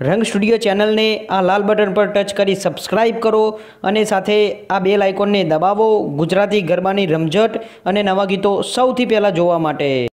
રંગ સ્ટુડિયો ચેનલને આ લાલ બટન પર ટચ કરી સબસ્ક્રાઇબ કરો અને સાથે આ બેલ આઇકોનને દબાવો. ગુજરાતી ગરબાની રમઝટ અને નવા ગીતો સૌથી પહેલાં જોવા માટે.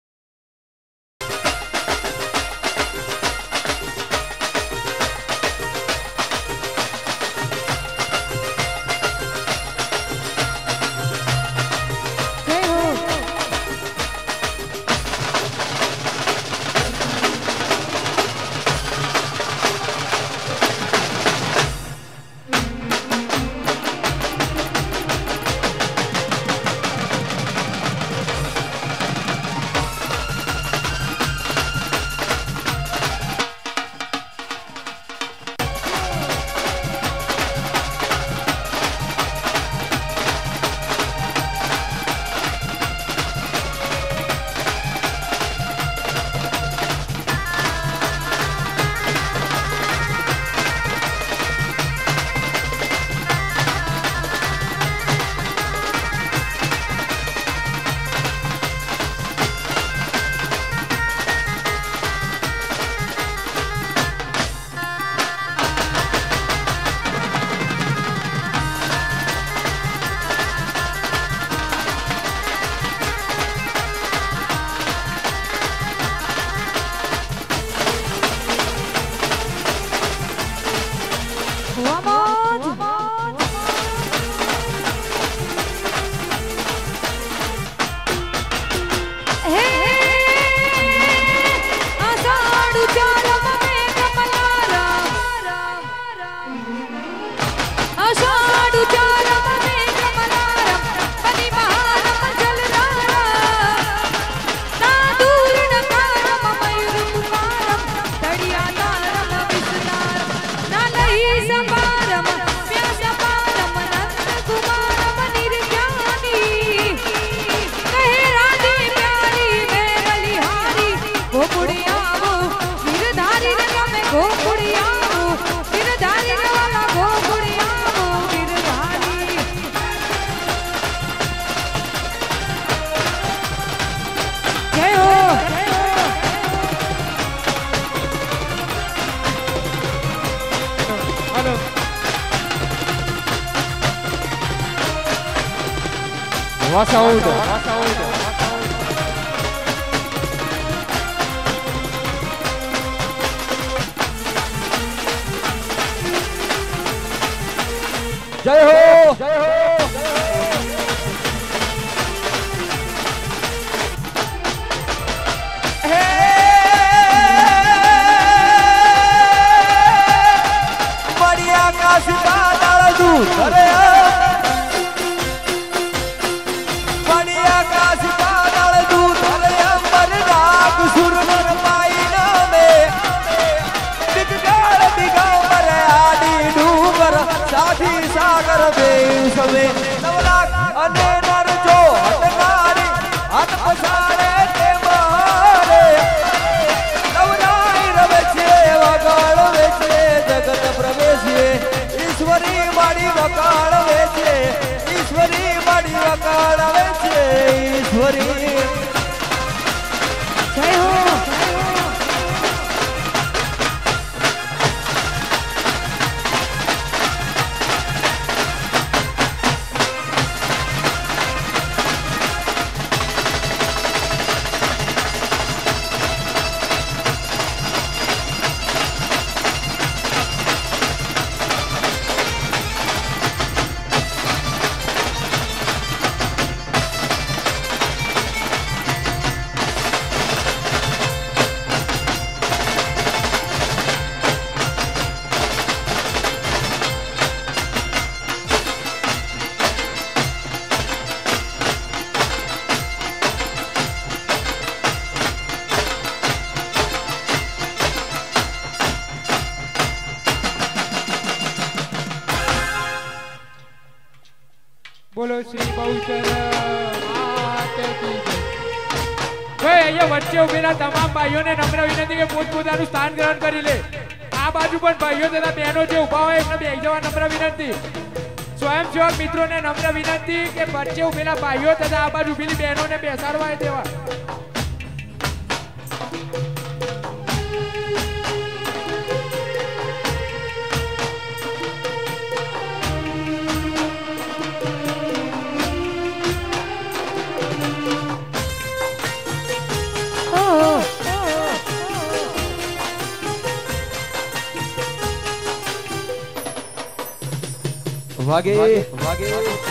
પોતપોતાનું સ્થાન ગ્રહણ કરી લે. આ બાજુ પણ ભાઈઓ તથા બહેનો જે ઊભા હોય એમને બેસી જવા નમ્ર વિનંતી. સ્વયંસેવક મિત્રોને નમ્ર વિનંતી કે વચ્ચે ઉભેલા ભાઈઓ તથા આ બાજુ ઉભેલી બહેનોને બેસાડવા દેવા વાગે. વાગે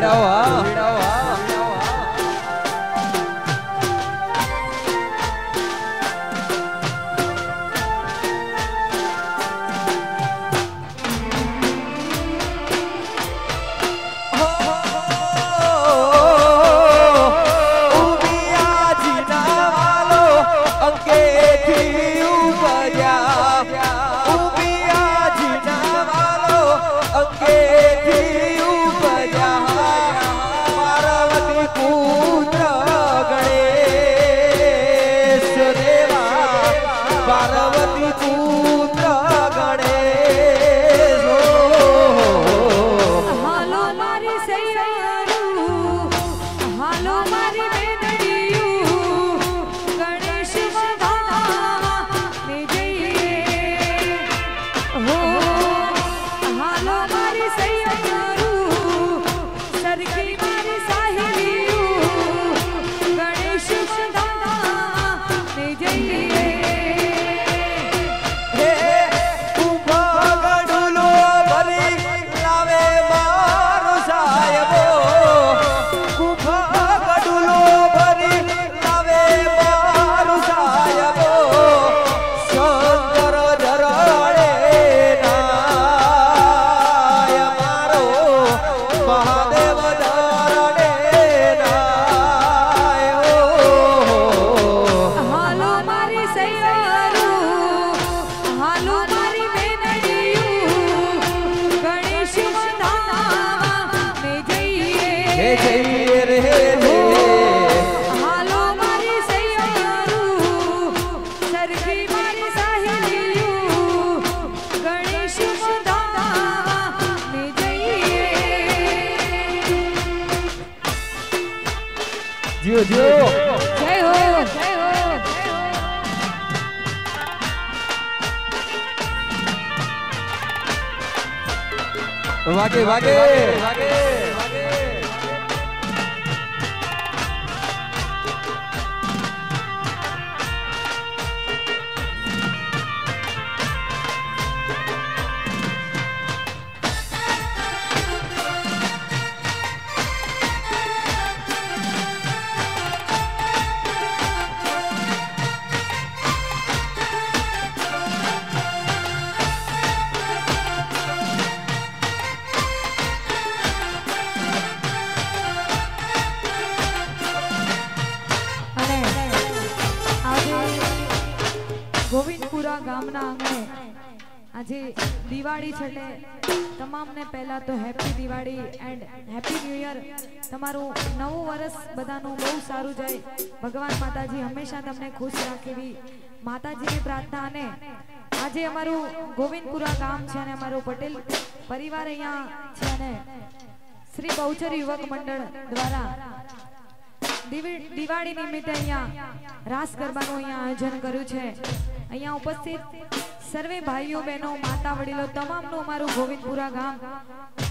知道啊。માતાજી હંમેશા તમને ખુશ રાખે માતાજીની પ્રાર્થના અને આજે અમારું ગોવિંદપુરા ગામ છે અને અમારું પટેલ પરિવાર અહીંયા છે અને શ્રી બહુચર યુવક મંડળ દ્વારા દિવી- દિવાળી નિમિત્તે અહીંયા રાસ ગરબાનું અહીંયા આયોજન કર્યું છે. અહીંયા ઉપસ્થિત સર્વે ભાઈઓ, બહેનો, માતા, વડીલો તમામનું અમારું ગોવિંદપુરા ગામ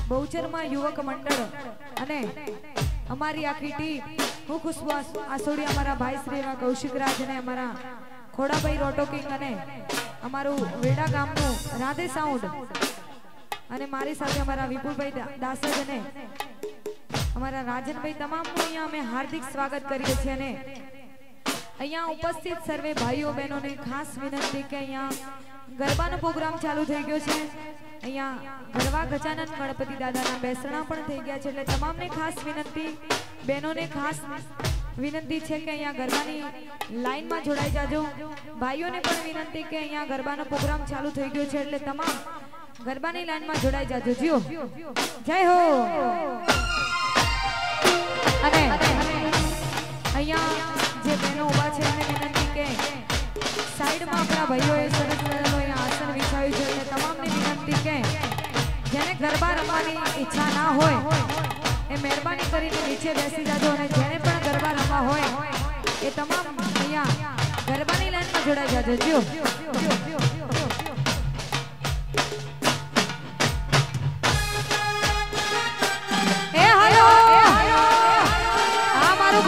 બહુચરમાં યુવક મંડળ અને અમારી આખી ટીમ હું ખુશ્બુ આસ- આસોડી અમારા ભાઈ શ્રી એવા કૌશિક રાજ અને અમારા ખોડાભાઈ રોટો અને અમારું વેડા ગામનું રાધે સાઉન્ડ અને મારી સાથે અમારા વિપુલભાઈ દાસજ અને અમારા રાજનભાઈ તમામનું અહીંયા અમે હાર્દિક સ્વાગત કરીએ છીએ અને અહીંયા ઉપસ્થિત સર્વે ભાઈઓ બહેનોને ખાસ વિનંતી કે અહીંયા ગરબાનો પ્રોગ્રામ ચાલુ થઈ ગયો છે. અહીંયા ગરબા ગજાનન ગણપતિ દાદાના બેસણા પણ થઈ ગયા છે એટલે તમામને ખાસ વિનંતી, બહેનોને ખાસ વિનંતી છે કે અહીંયા ગરબાની લાઈનમાં જોડાઈ જાજો. ભાઈઓને પણ વિનંતી કે અહીંયા ગરબાનો પ્રોગ્રામ ચાલુ થઈ ગયો છે એટલે તમામ ગરબાની લાઈનમાં જોડાઈ જાજો. જીઓ. જય હો. અને અહીંયા જે બહેનો ઊભા છે એમને વિનંતી કે સાઈડમાં આપણા ભાઈઓએ સરસ ગરબા રમવાની ઈચ્છા ના હોય, એ મહેરબાની કરીને નીચે બેસી જાજો અને જેને પણ ગરબા રમવા હોય, એ તમામ અહીંયા ગરબાની લાઈનમાં જોડાઈ જાજો. જીઓ. એ હાલો! આ મારું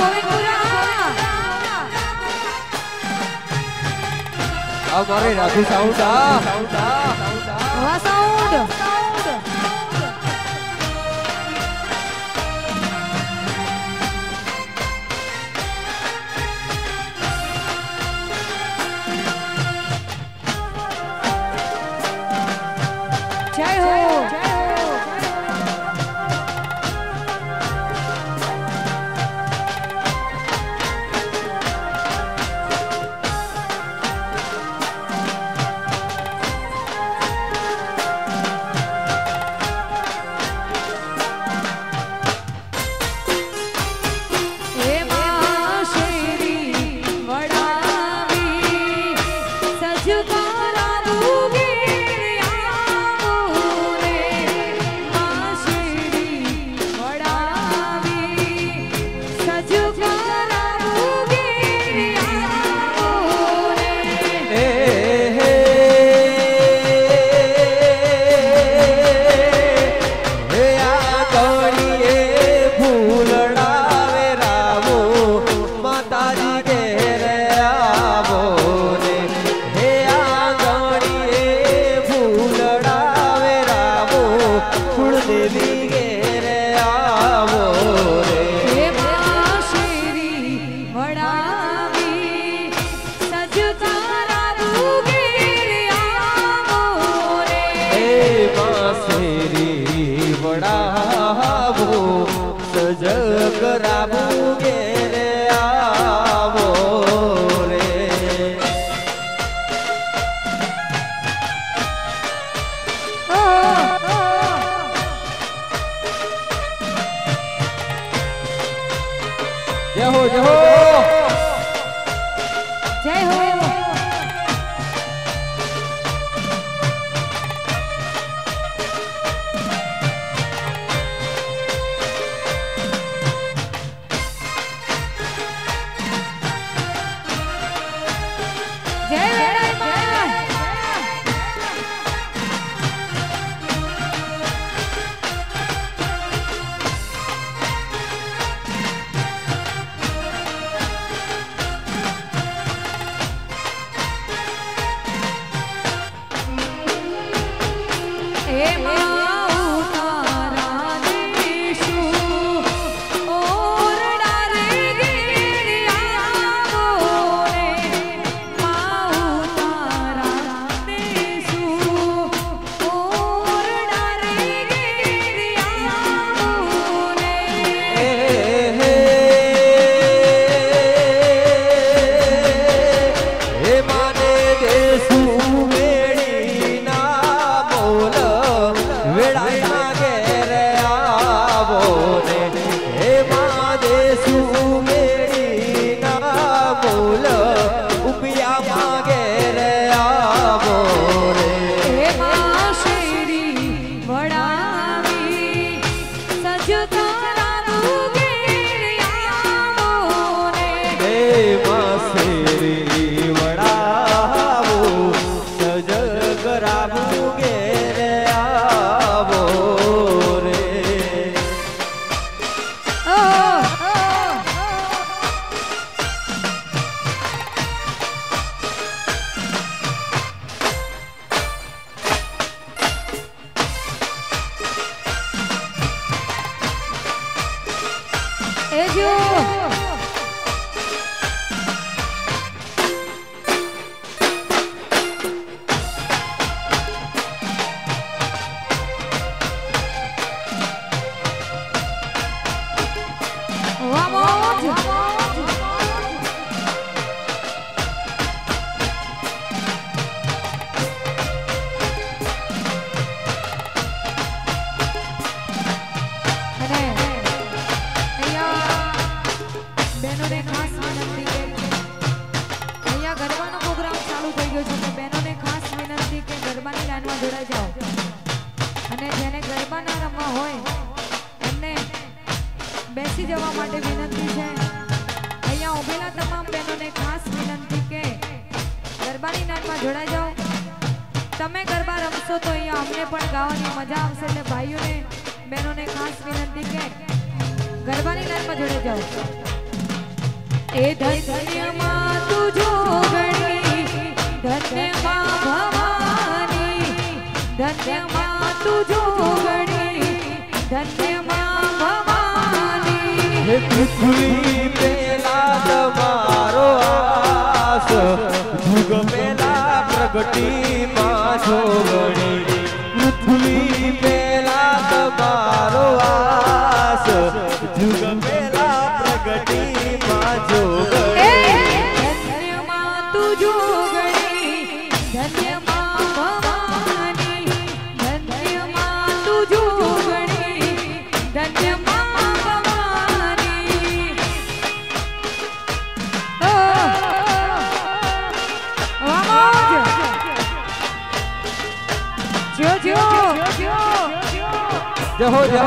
જહો જહો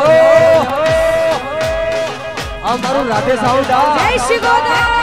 આ મારું રાધે જય શ્રી ગોદાન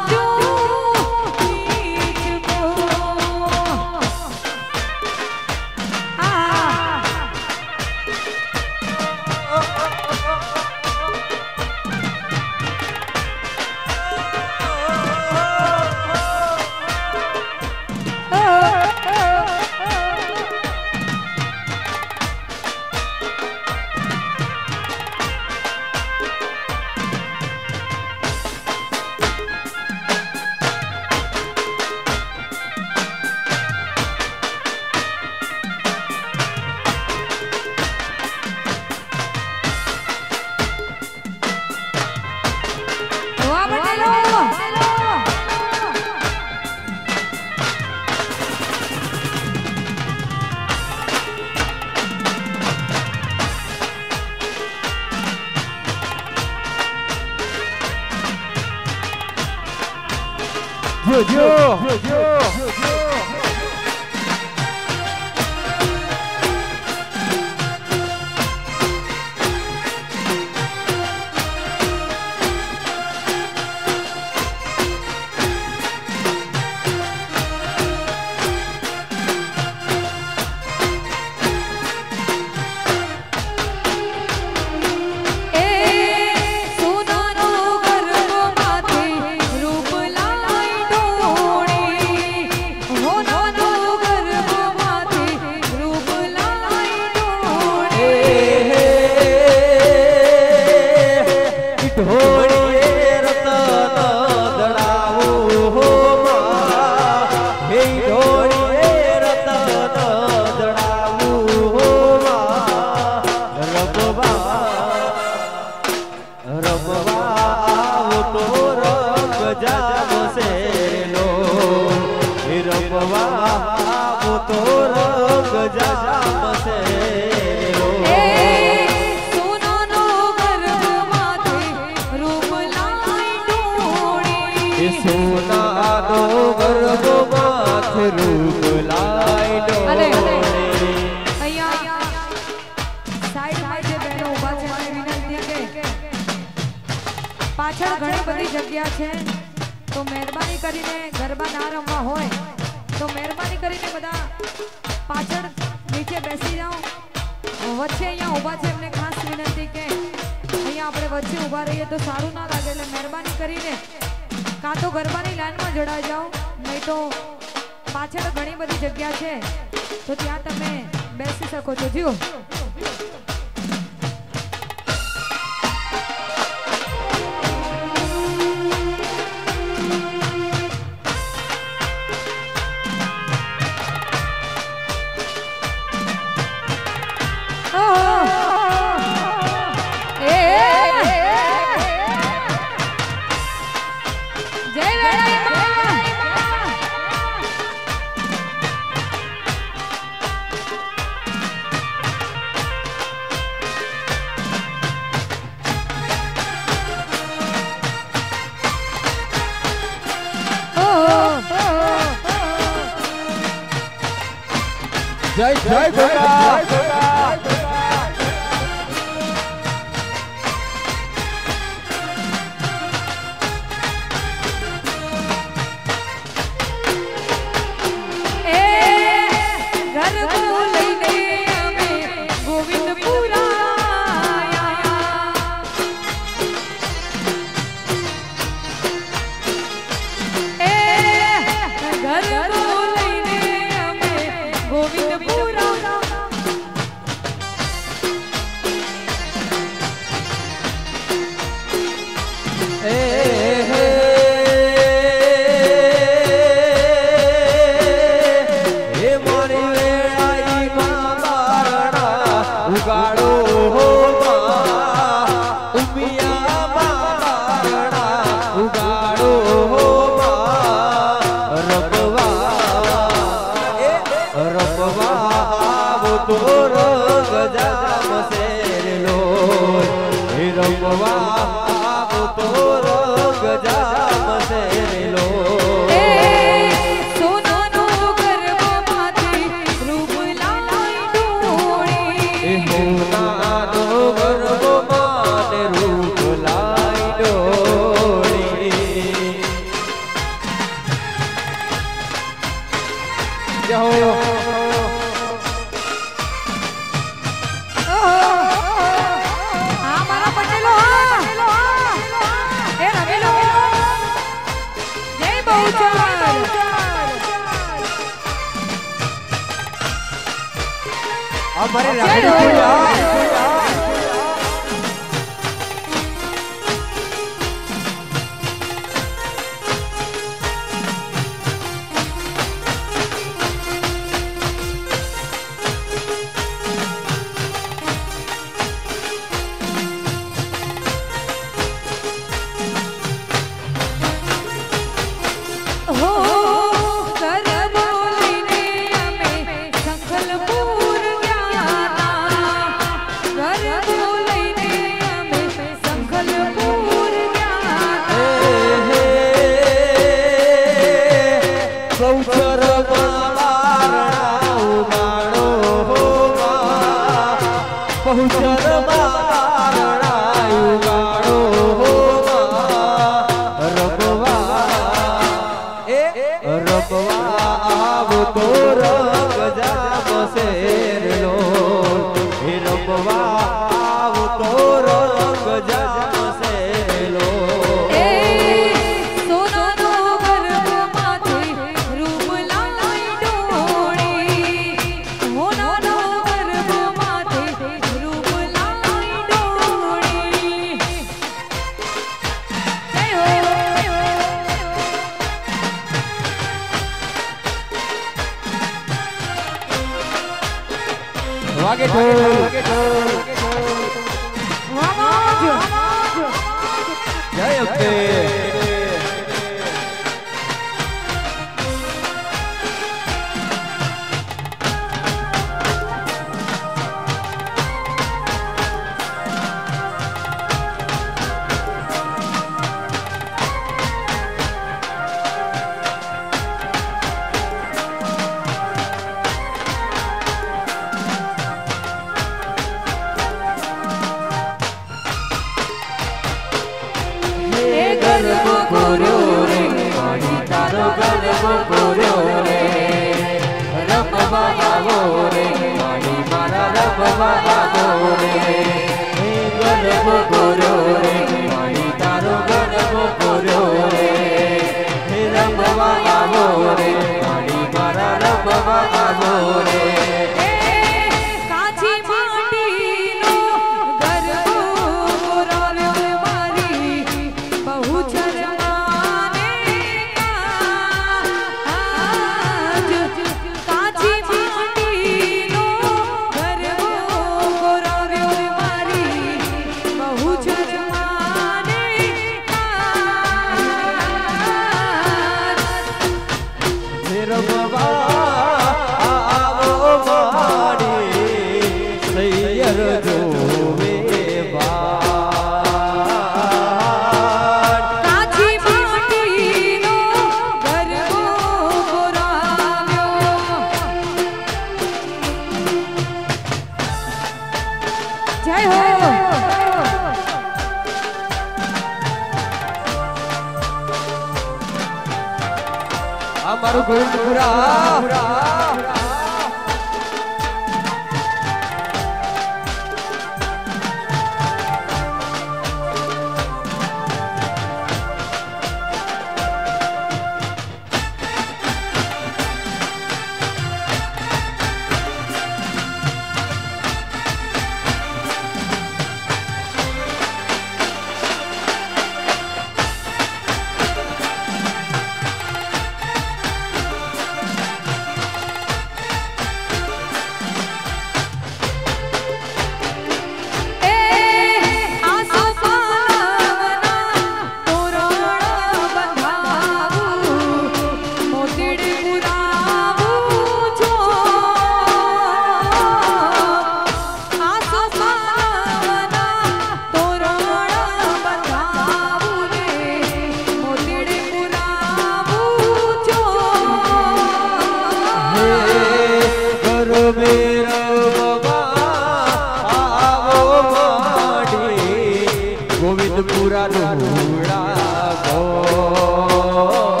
ગોવિંદપુરા ઢોળા ગો.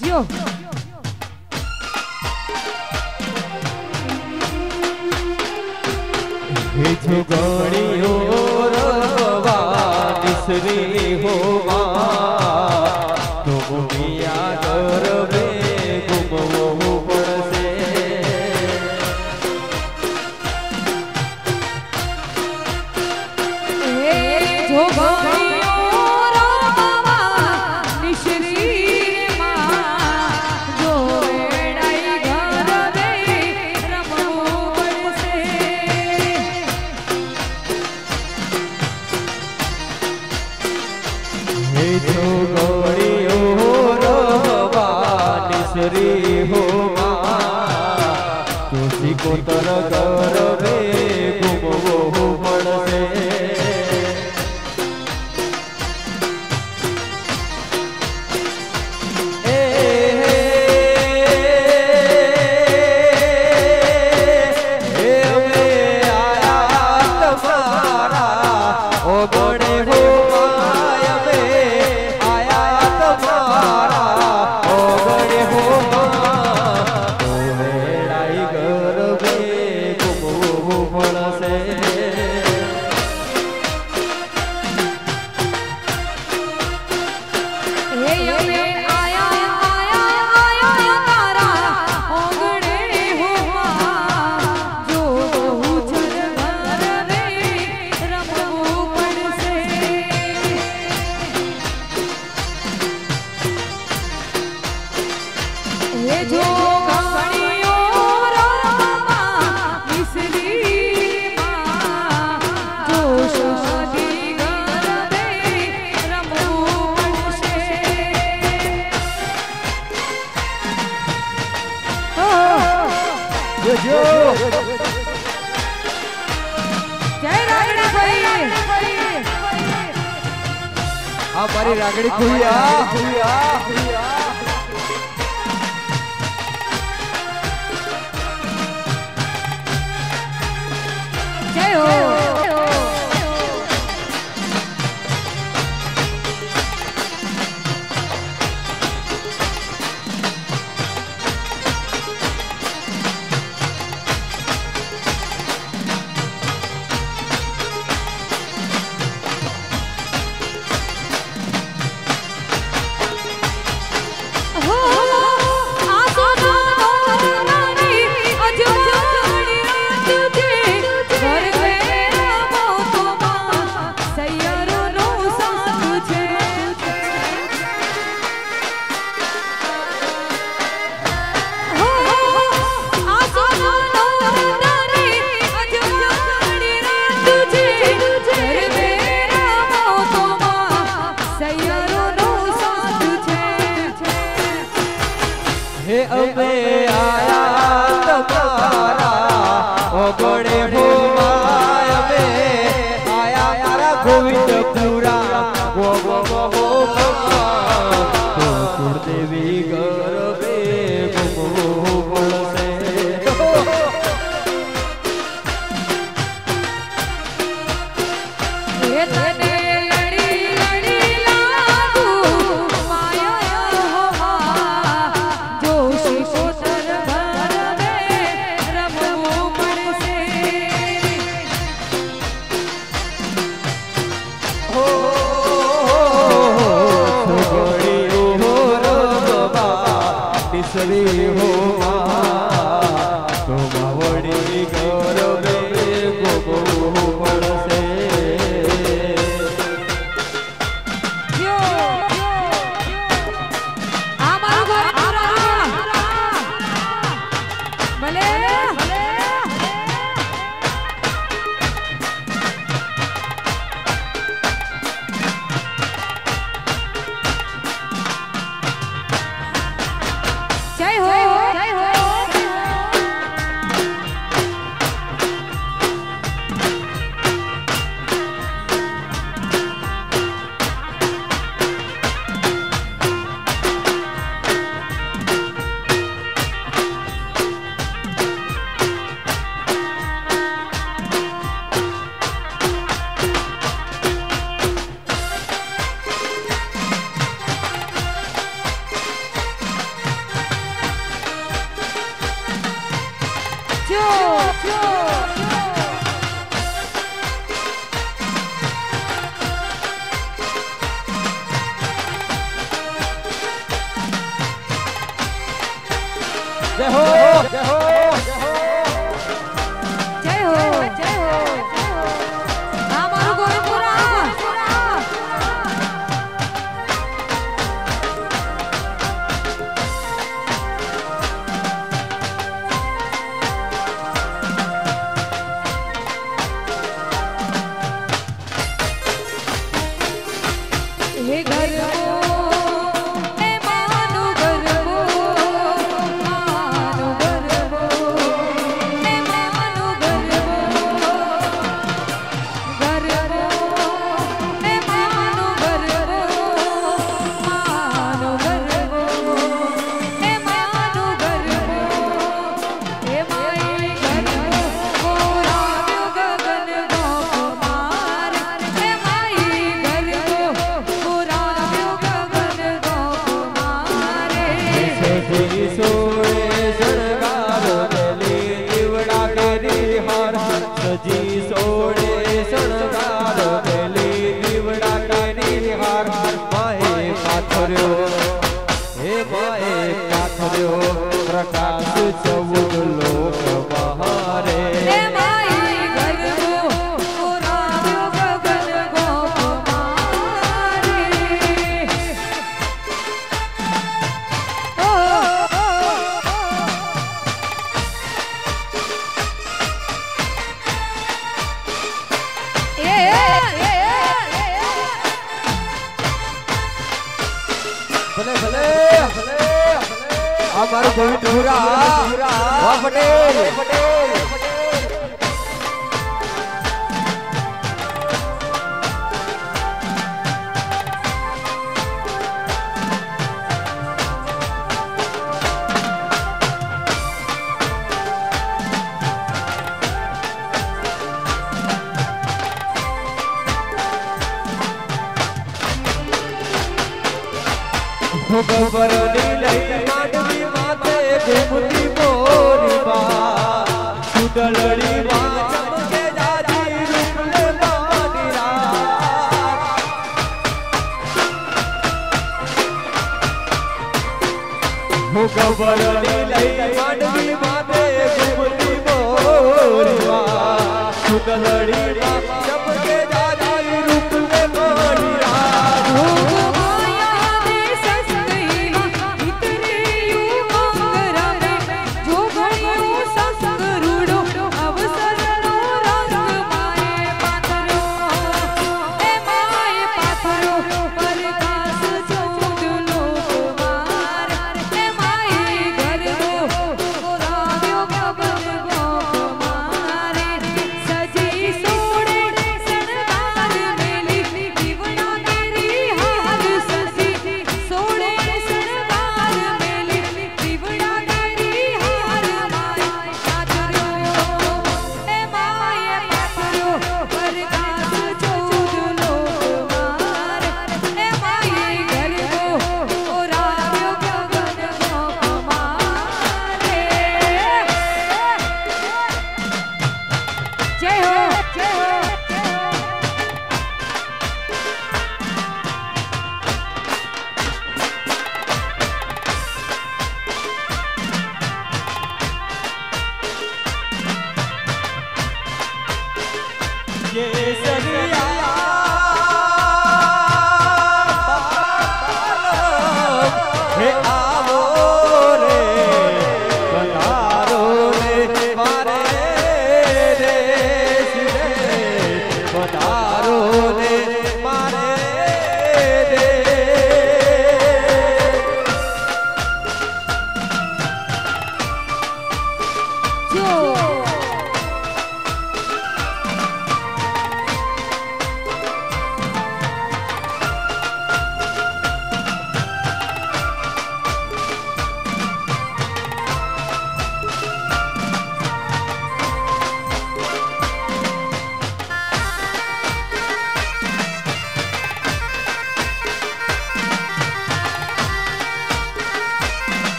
માતાજીને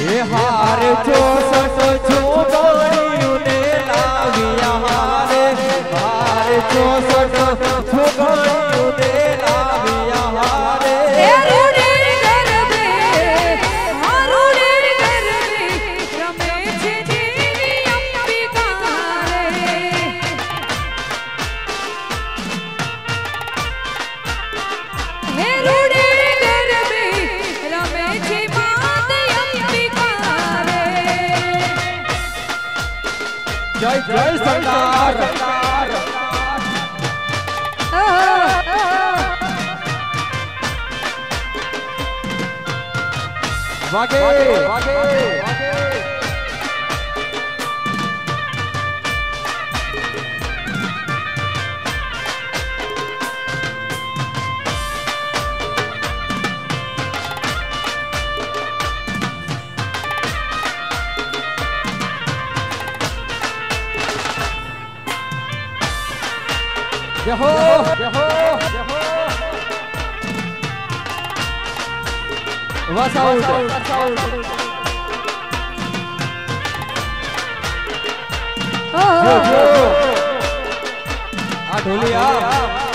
હે હાર છો સટો છો દોરીને લાવ્યા હારે હાર છો વાગે. વાગે. જય હો જય જો આ ઢોલિયા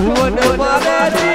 What about that?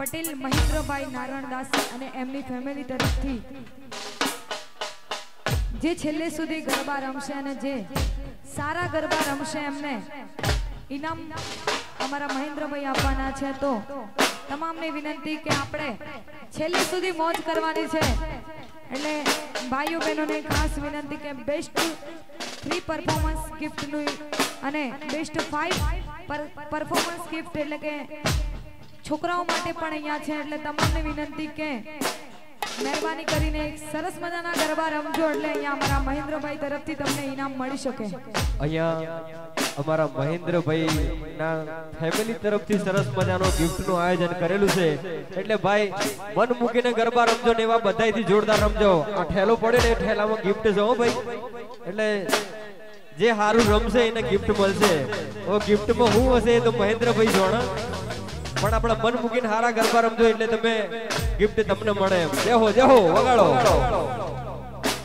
પટેલ, મહેન્દ્રભાઈ નારાયણદાસ અને એમની ફેમિલી તરફથી જે છેલ્લે સુધી ગરબા રમશે અને જે સારા ગરબા રમશે એમને ઇનામ અમારા મહેન્દ્રભાઈ આપવાના છે, તો તમામને વિનંતી કે આપણે છેલ્લે સુધી મોજ કરવાની છે. એટલે ભાઈઓ બહેનોને ખાસ વિનંતી કે બેસ્ટ થ્રી પરફોર્મન્સ ગિફ્ટનું અને બેસ્ટ ફાઇવ પરફોર્મન્સ ગિફ્ટ એટલે કે છોકરાઓ માટે પણ અહીંયા છે, એટલે તમામને વિનંતી કે મહેરબાની કરીને સરસ મજાના ગરબા રમજો, એટલે અહીંયા અમારા મહેન્દ્રભાઈ તરફથી તમને ઇનામ મળી શકે. અહીંયા અમારા મહેન્દ્રભાઈ ના ફેમિલી તરફથી સરસ મજાનો ગિફ્ટનું આયોજન કરેલું છે. એટલે ભાઈ, મન મૂકીને ગરબા રમજો ને એવા બધાયથી જોરદાર રમજો. આ ઠેલો પડે ને ઠેલામાં ગિફ્ટ છે, હો ભાઈ. એટલે જે સારું રમશે એને ગિફ્ટ મળશે. ઓ ગિફ્ટમાં હું હશે એ તો મહેન્દ્રભાઈ જોણા પણ આપણે મન મૂકીને હારા ગરબા રમજો એટલે તમે ગિફ્ટ તમને મળે એમ. જેહો હો જય હો વગાડો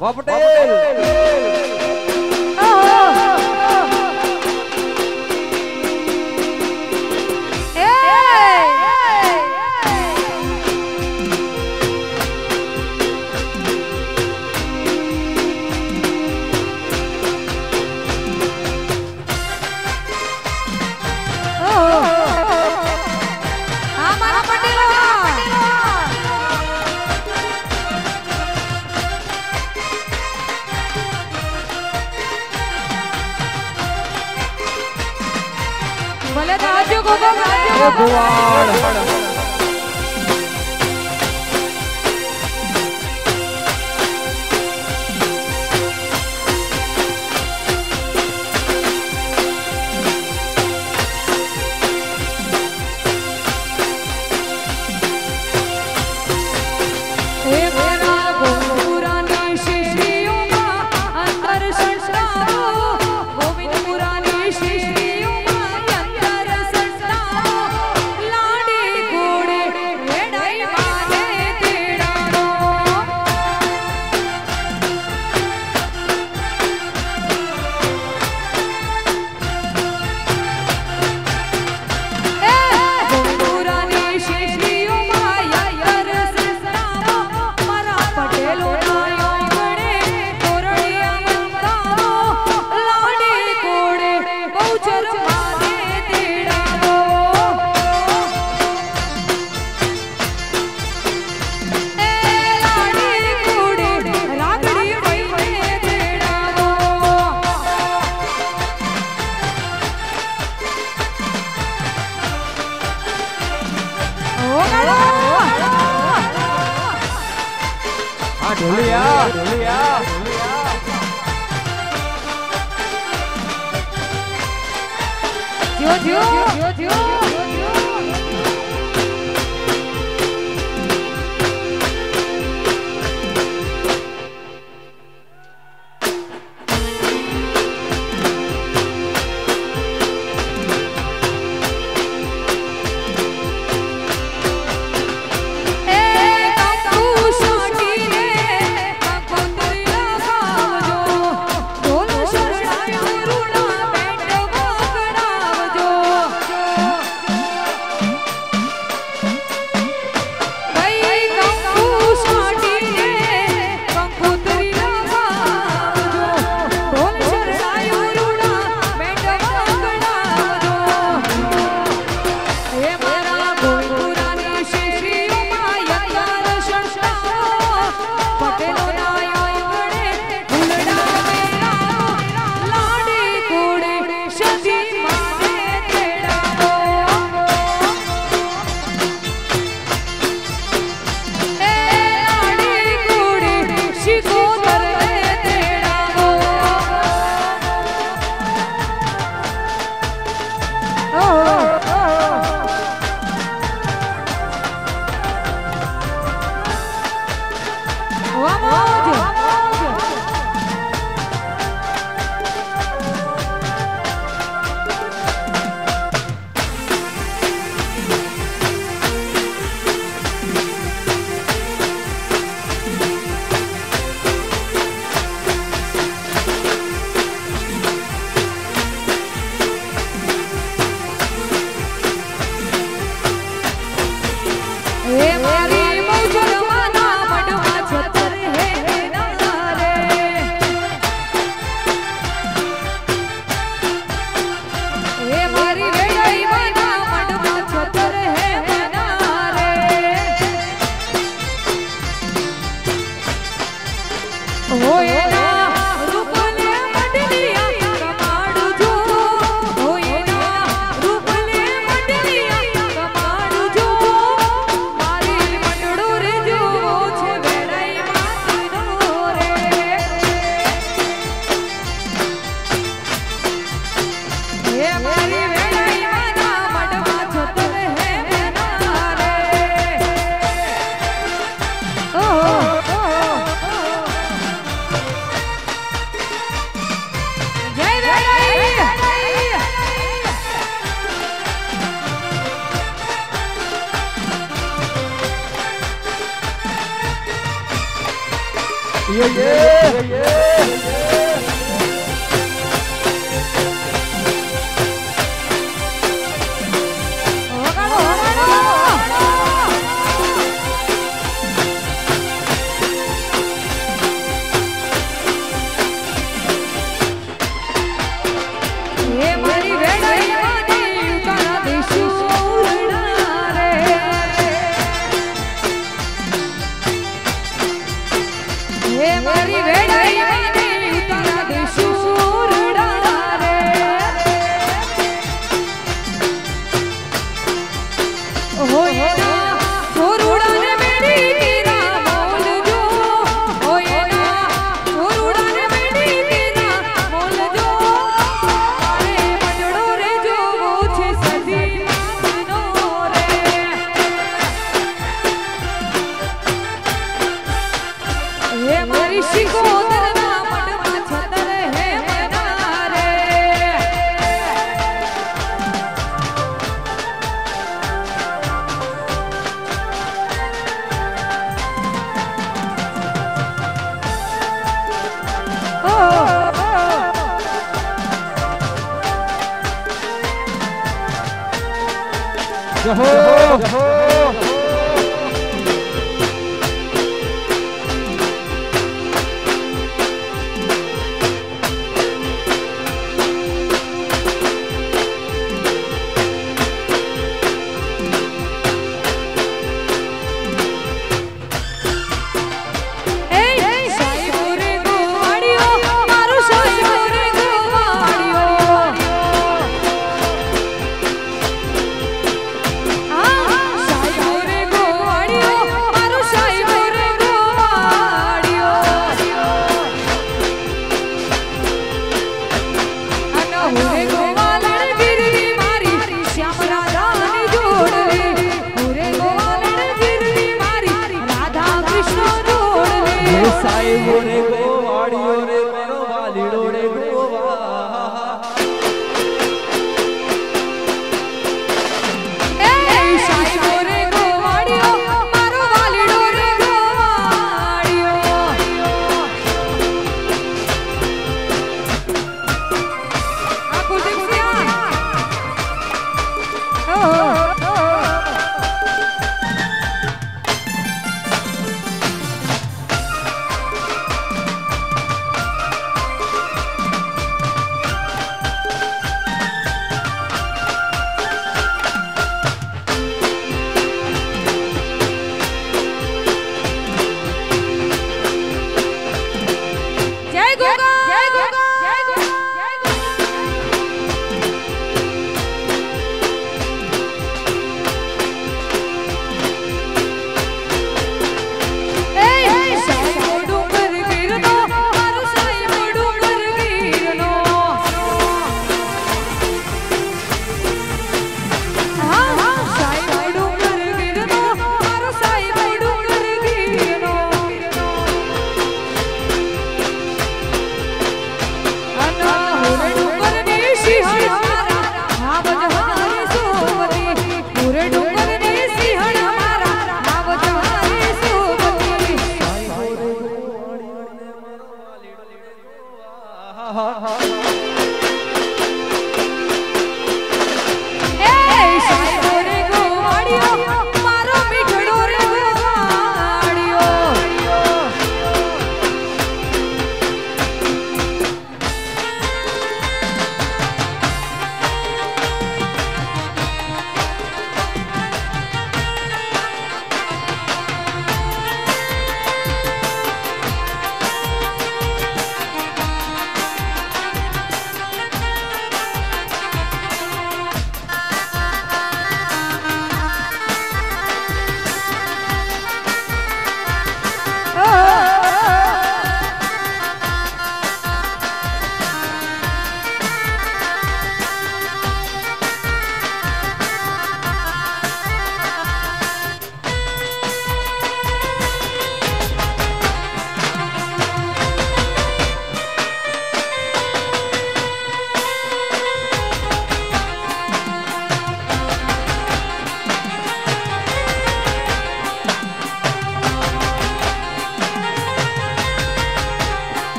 વાહ પટેલ ગોગો એ ભુવાડ હે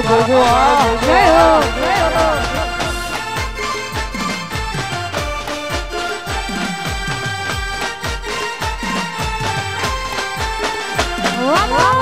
આ ગોગો આ જય હો જય હો. અને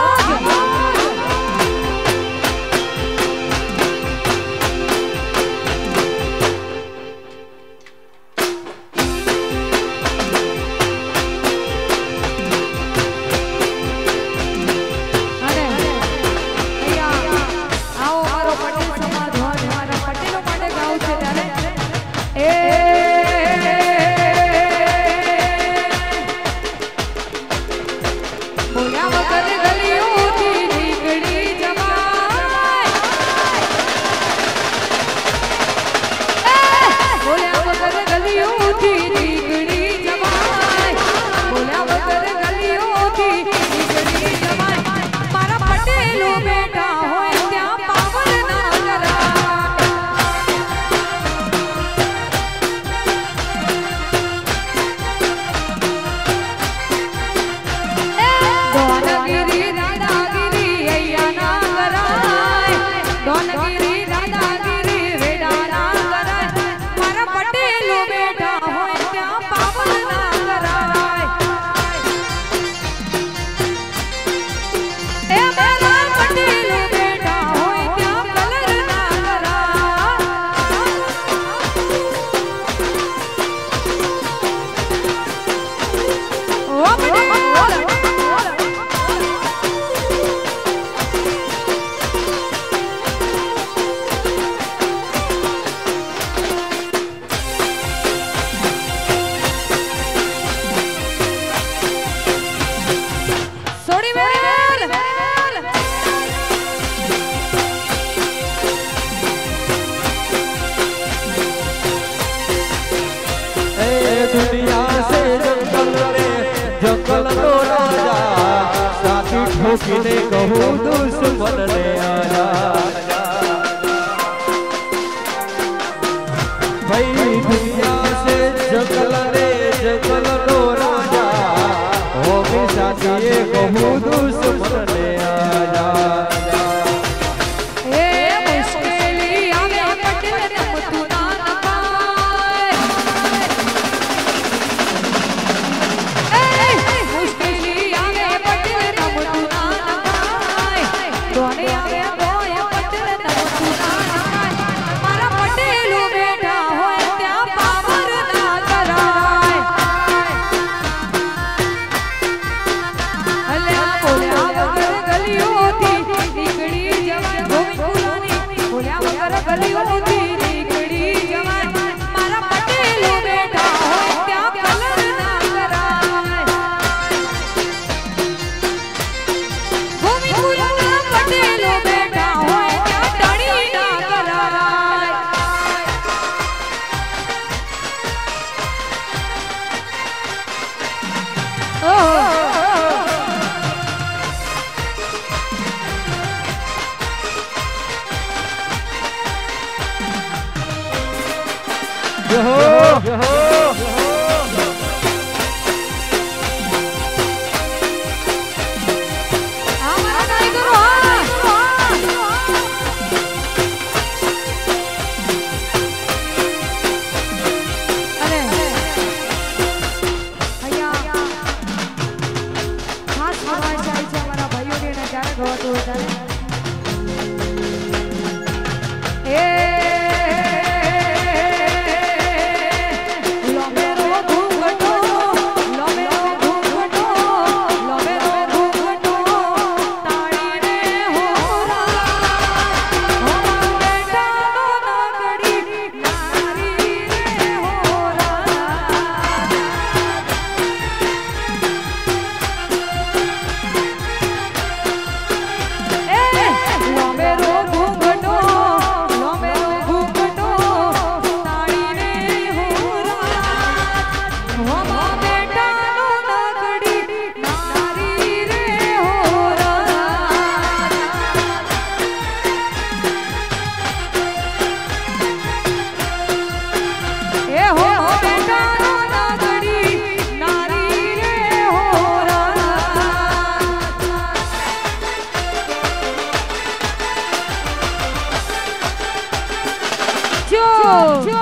જો સોડી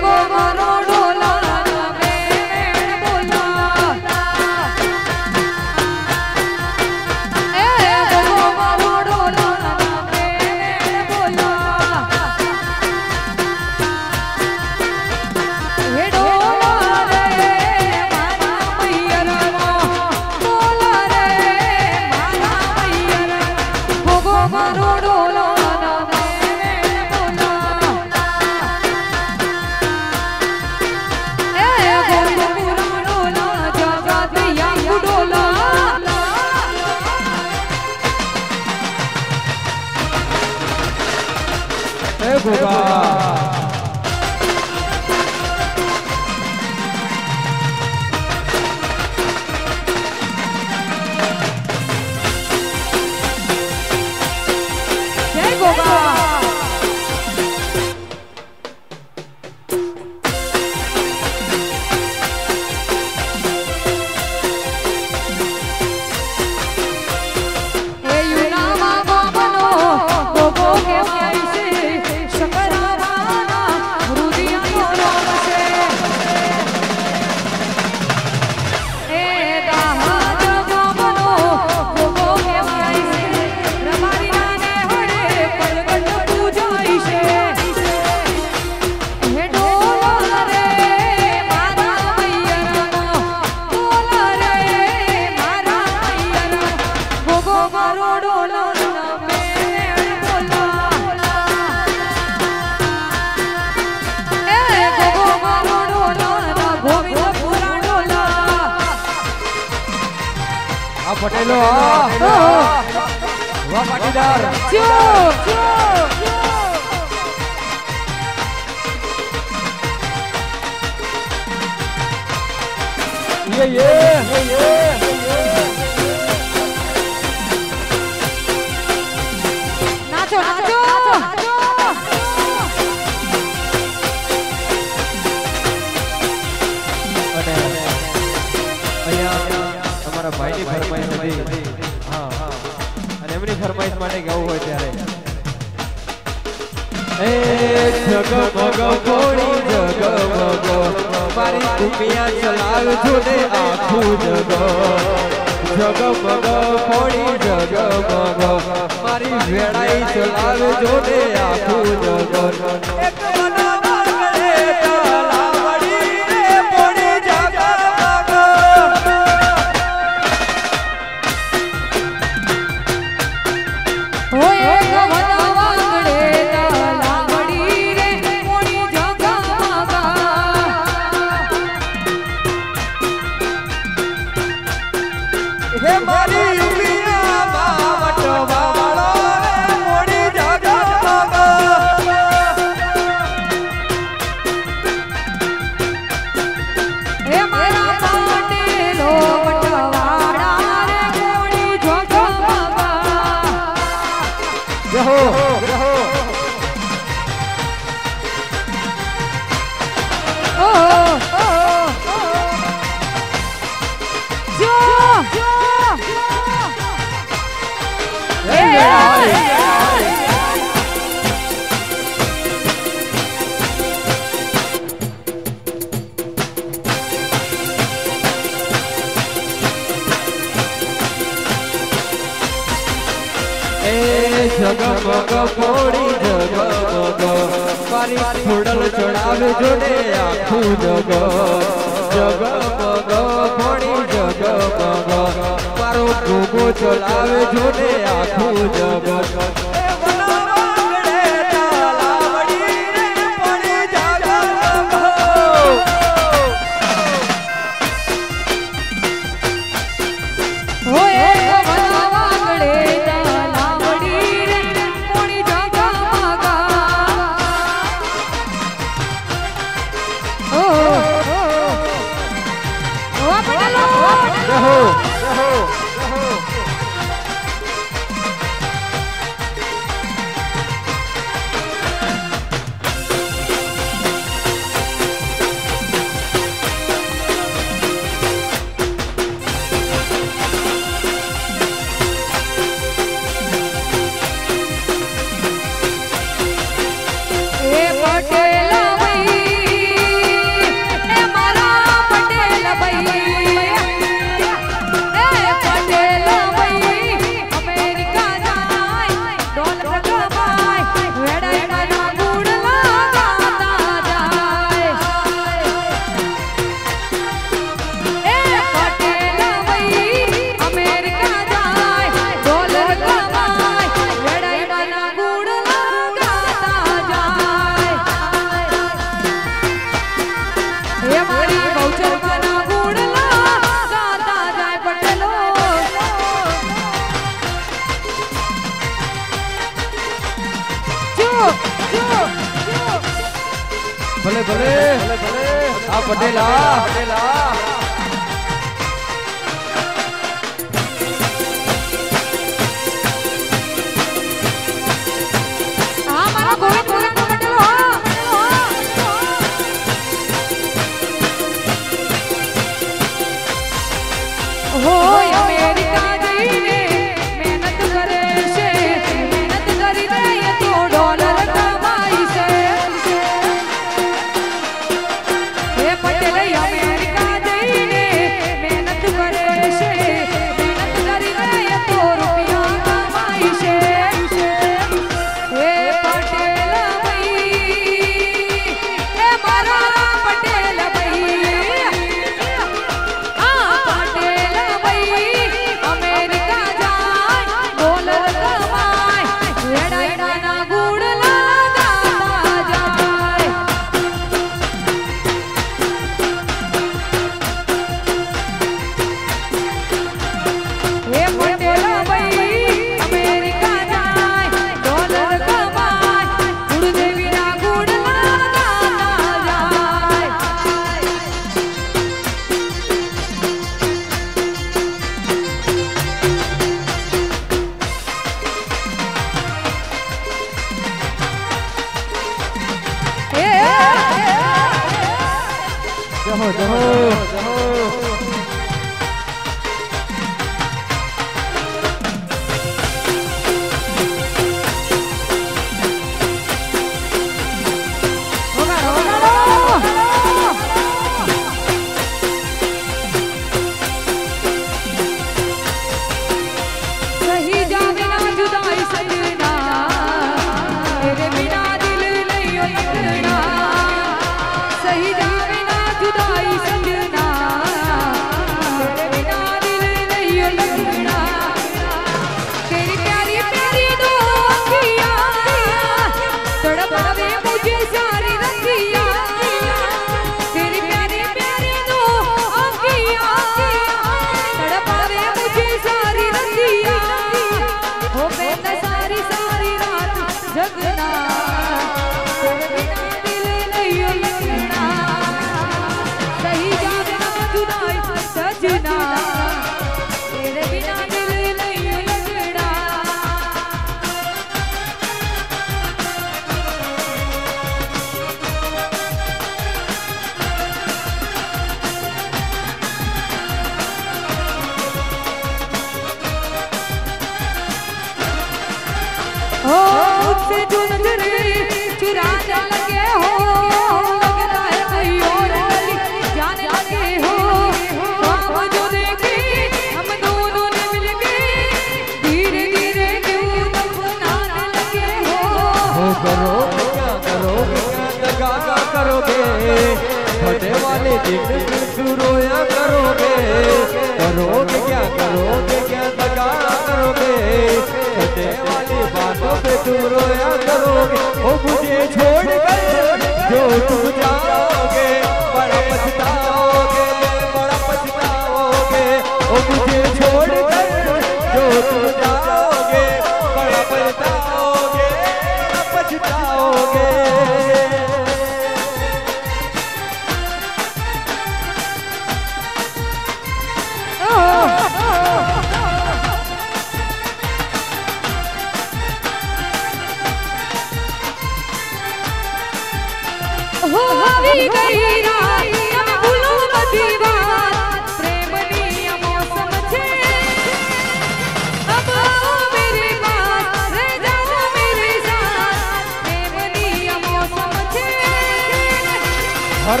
हर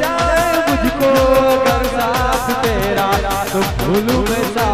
जाए मुझको कर साथ तेरा तो भूलू मैं साथ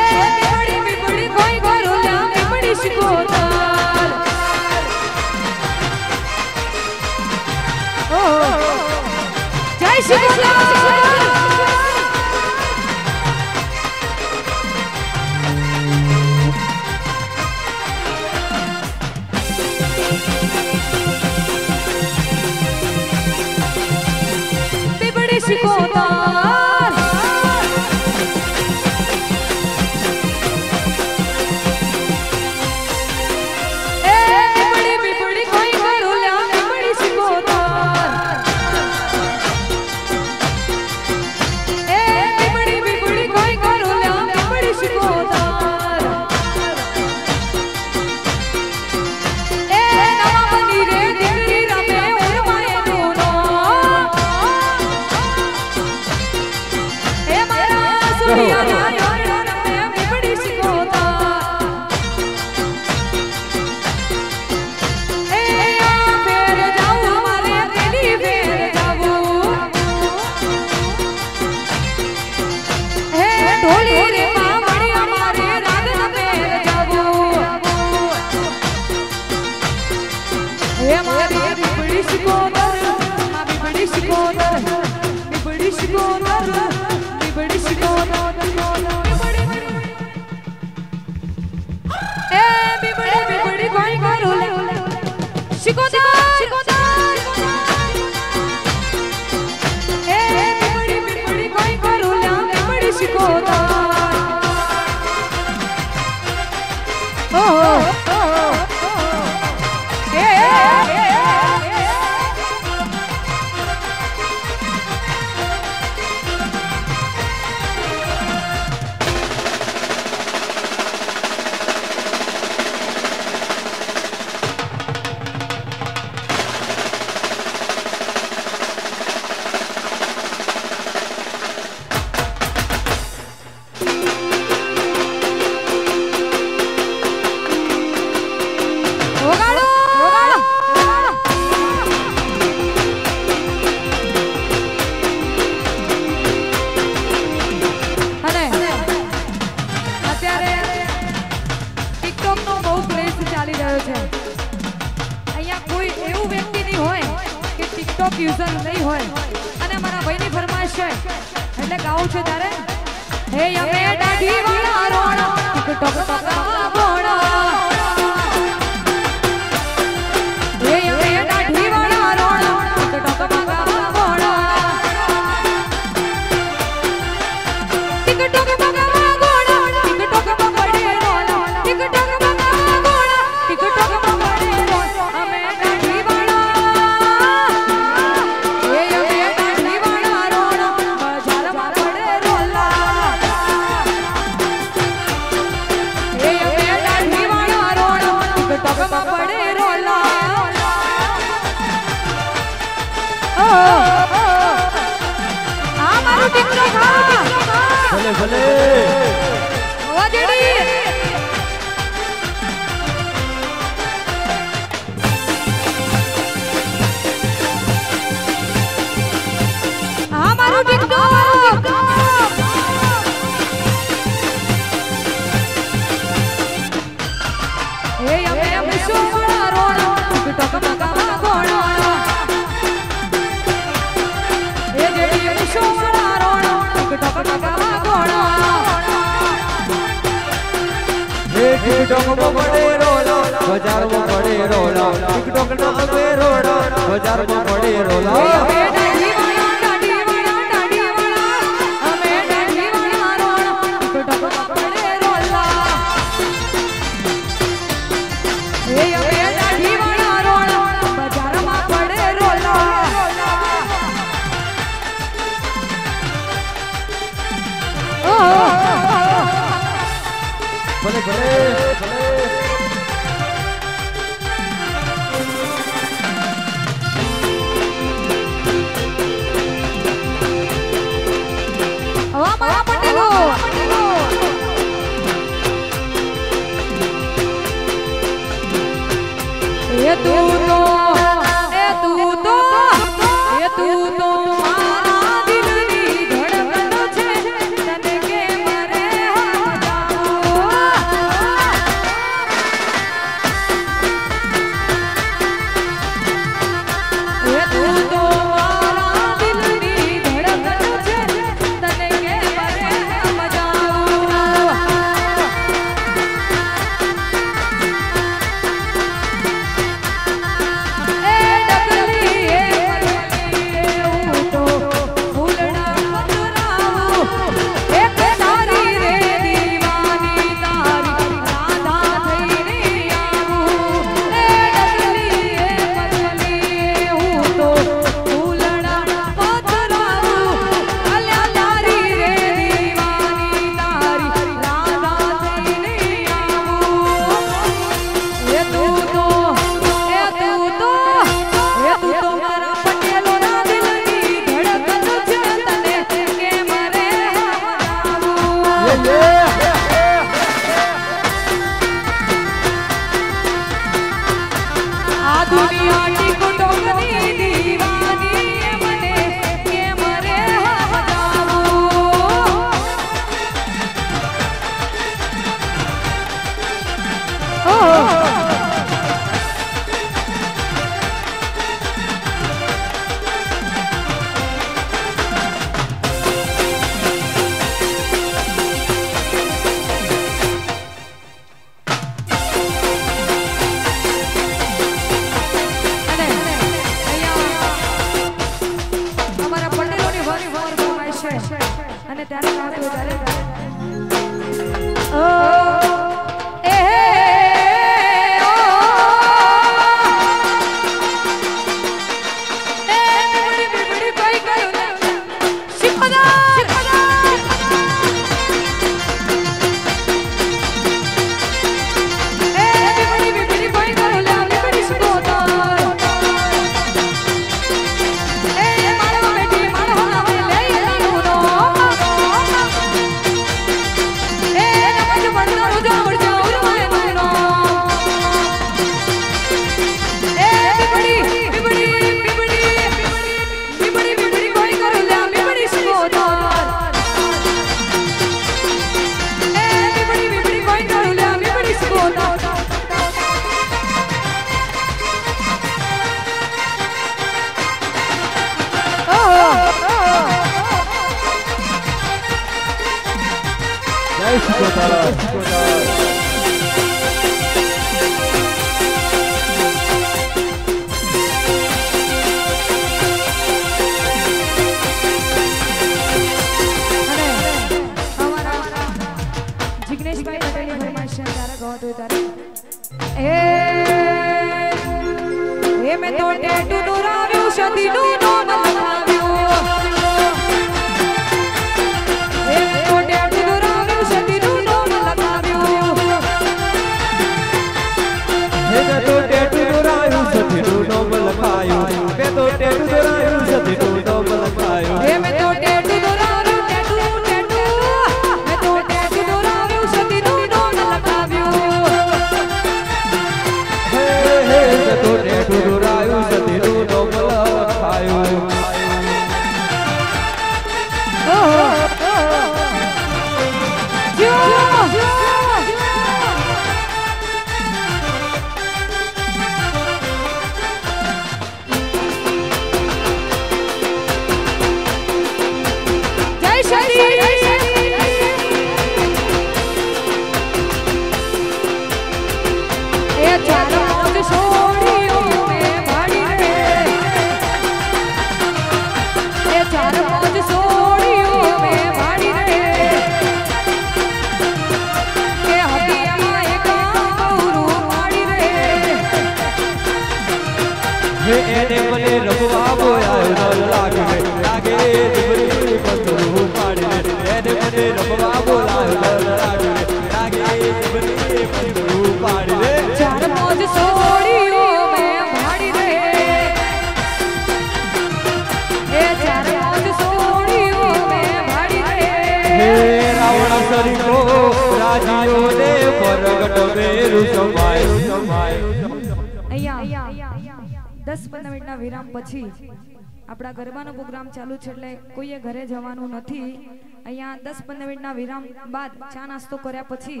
બાદ ચા નાસ્તો કર્યા પછી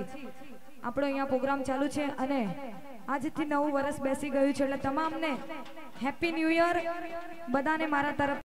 આપણો અહીંયા પ્રોગ્રામ ચાલુ છે અને આજથી નવું વર્ષ બેસી ગયું છે. એટલે તમામને હેપી ન્યુ યર બધાને મારા તરફ